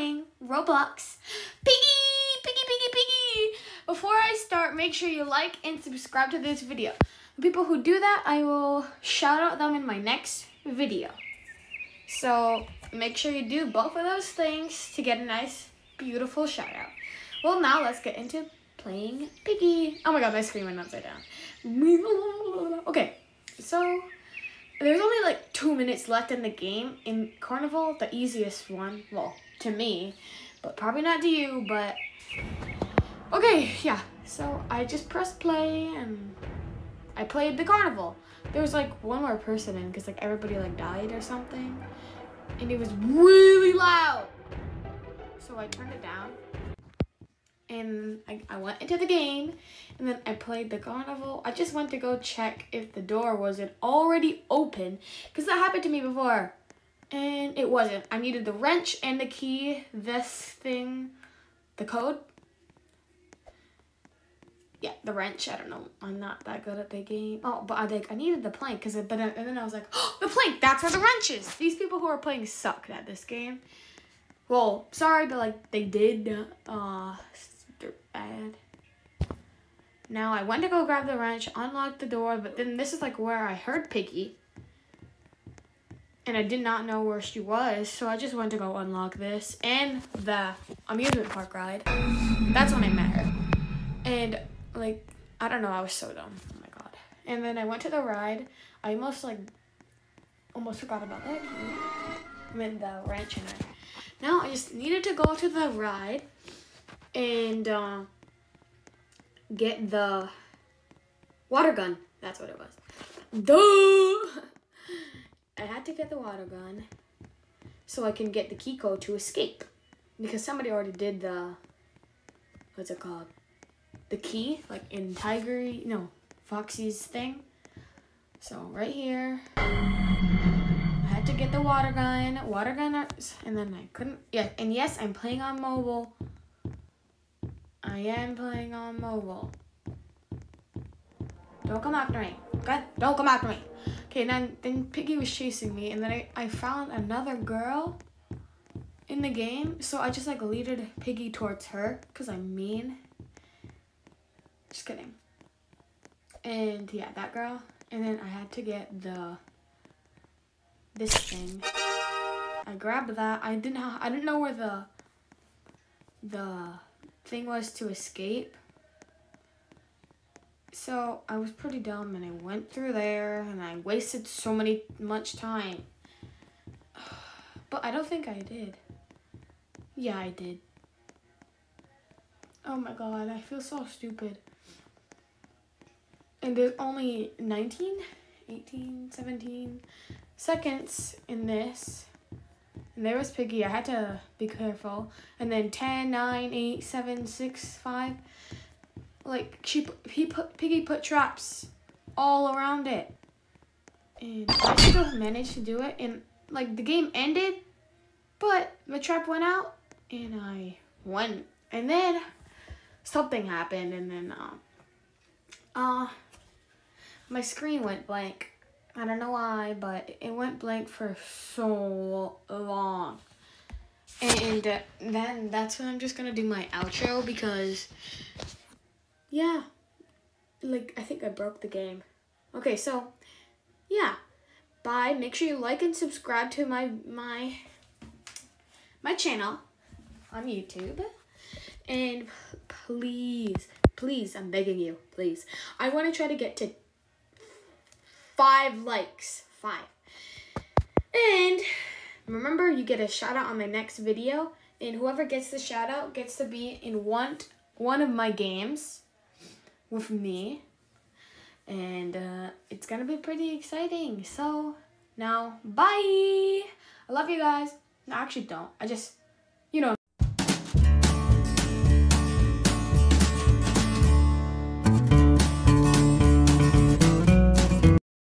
playing Roblox. Piggy, piggy, piggy, piggy. Before I start, make sure you like and subscribe to this video. The people who do that, I will shout out them in my next video. So make sure you do both of those things to get a nice, beautiful shout out. Well, now let's get into playing Piggy. Oh my god, my screen went upside down. Okay, so there's only like two minutes left in the game. In Carnival, the easiest one, well, to me, but probably not to you, but okay, yeah. So I just pressed play and I played the Carnival. There was like one more person in because like everybody like died or something, and it was really loud. So I turned it down and I, I went into the game and then I played the carnival. I just went to go check if the door wasn't already open because that happened to me before and it wasn't. I needed the wrench and the key, this thing, the code. Yeah, the wrench. I don't know. I'm not that good at the game. Oh, but I like I needed the plank because but and then I was like, oh, the plank. That's where the wrench is. These people who are playing suck at this game. Well, sorry, but like they did. Uh, bad. Now I went to go grab the wrench, unlock the door, but then this is like where I heard Piggy. And I did not know where she was, so I just went to go unlock this and the amusement park ride. That's when I met her. And like, I don't know, I was so dumb. Oh my god. And then I went to the ride. I almost like, almost forgot about that. I mean the wrench and I. Now I just needed to go to the ride and uh, get the water gun. That's what it was. Duh! I had to get the water gun so I can get the Kiko to escape. Because somebody already did the, what's it called? The key, like in Tiger, no, Foxy's thing. So right here, I had to get the water gun, water gun, and then I couldn't, yeah, and yes, I'm playing on mobile. I am playing on mobile. Don't come after me. Okay? Don't come after me. Okay, then then Piggy was chasing me and then I, I found another girl in the game. So I just like leaded Piggy towards her because I'm mean. Just kidding. And yeah, that girl. And then I had to get the this thing. I grabbed that. I didn't I didn't know where the the thing was to escape. So I was pretty dumb and I went through there and I wasted so many much time. But I don't think I did. Yeah, I did. Oh my god, I feel so stupid. And there's only 19, 18, 17 seconds in this. And there was Piggy. I had to be careful. And then 10, 9, 8, 7, 6, 5. Like, she, he put, Piggy put traps all around it. And I still managed to do it. And, like, the game ended, but the trap went out, and I won. And then something happened, and then, um, uh, my screen went blank. I don't know why, but it went blank for so long. And then that's when I'm just gonna do my outro because, yeah, like I think I broke the game. Okay, so yeah, bye. Make sure you like and subscribe to my my my channel on YouTube, and please, please, I'm begging you, please. I want to try to get to five likes. Five. And remember, you get a shout out on my next video. And whoever gets the shout out gets to be in one, one of my games with me. And uh, it's going to be pretty exciting. So now, bye. I love you guys. No, I actually don't. I just